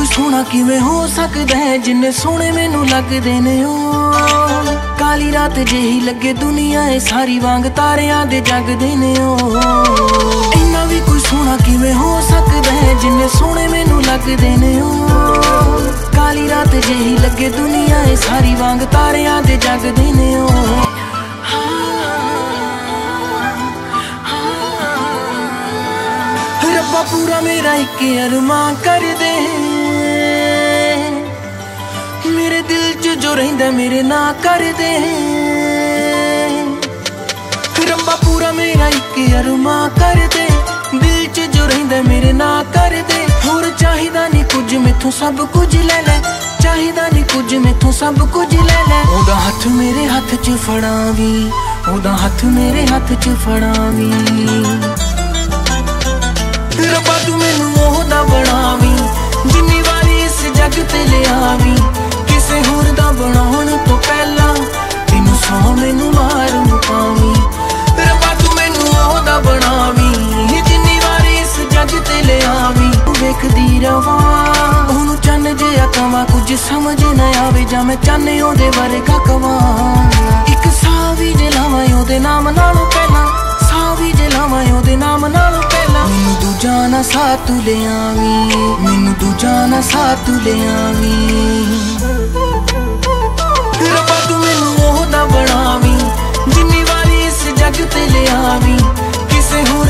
ਸੋਹਣਾ ਕਿਵੇਂ ਹੋ ਸਕਦਾ ਹੈ? ਜਿੰਨੇ ਸੋਹਣੇ ਮੈਨੂੰ ਲੱਗਦੇ ਨੇ ਉਹ ਕਾਲੀ ਰਾਤ ਜਿਹੀ ਲੱਗੇ ਦੁਨੀਆ ਏ, ਸਾਰੀ ਵਾਂਗ ਤਾਰਿਆਂ ਦੇ ਜਗਦੇ ਨੇ ਉਹ ਇੰਨਾ ਵੀ ਕੋਈ ਸੋਹਣਾ ਕਿਵੇਂ ਹੋ ਸਕਦਾ ਹੈ? ਜਿੰਨੇ ਸੋਹਣੇ ਮੈਨੂੰ ਲੱਗਦੇ ਨੇ ਉਹ ਕਾਲੀ ਰਾਤ ਜਿਹੀ ਲੱਗੇ ਦੁਨੀਆ ਏ, ਸਾਰੀ ਵਾਂਗ ਤਾਰਿਆਂ ਦੇ ਜਗਦੇ ਨੇ ਉਹ ਰੱਬਾ ਪੂਰਾ ਮੇਰਾ ਇੱਕ ਅਰਮਾਨ ਕਰ ਦੇ। ਜੋ ਰਹਿੰਦਾ ਮੇਰੇ ਨਾਂ ਕਰਦੇ ਰੱਬਾ ਪੂਰਾ ਮੇਰਾ ਇੱਕ ਅਰਮਾਨ ਕਰ ਦਿਲ 'ਚ ਜੋ ਰਹਿੰਦਾ ਮੇਰੇ ਨਾਂ ਕਰ ਹੋਰ ਚਾਹੀਦਾ ਨਹੀਂ ਕੁਝ, ਮੈਥੋਂ ਸਭ ਕੁਝ ਲੈ ਲੈ। ਚਾਹੀਦਾ ਨਹੀਂ ਕੁਝ, ਮੈਥੋਂ ਸਭ ਕੁਝ ਲੈ ਲੈ। ਉਹਦਾ ਹੱਥ ਮੇਰੇ ਹੱਥ 'ਚ ਫੜਾਵੀਂ। ਉਹਦਾ ਹੱਥ ਮੇਰੇ ਹੱਥ 'ਚ ਫੜਾਵੀਂ। ਕਵਾਂ ਕੁਝ ਸਮਝ ਨਾ ਆਵੇ ਜਾਂ ਮੈਂ ਚੰਨ ਉਹਦੇ ਵਰਗਾ ਕਵਾਂ। ਇੱਕ ਸਾਹ ਵੀ ਜਲਾਵਾਂ ਉਹਦੇ ਨਾਮ ਨਾਲੋਂ ਪਹਿਲਾਂ, ਸਾਹ ਵੀ ਜਲਾਵਾਂ ਉਹਦੇ ਨਾਮ ਨਾਲੋਂ ਪਹਿਲਾਂ। ਮੈਨੂੰ ਦੂਜਾ ਨਾ ਸਾਹ ਤੂੰ ਲਿਆਵੀਂ ਮੈਨੂੰ ਦੂਜਾ ਨਾ ਸਾਹ ਤੂੰ ਲਿਆਵੀਂ ਰੱਬਾ ਤੂੰ ਮੈਨੂੰ ਉਹਦਾ ਬਣਾਵੀਂ, ਜਿੰਨੀ ਵਾਰੀ ਇਸ ਜੱਗ ਤੇ ਲਿਆਵੀਂ ਕਿਸੇ ਹੋਰ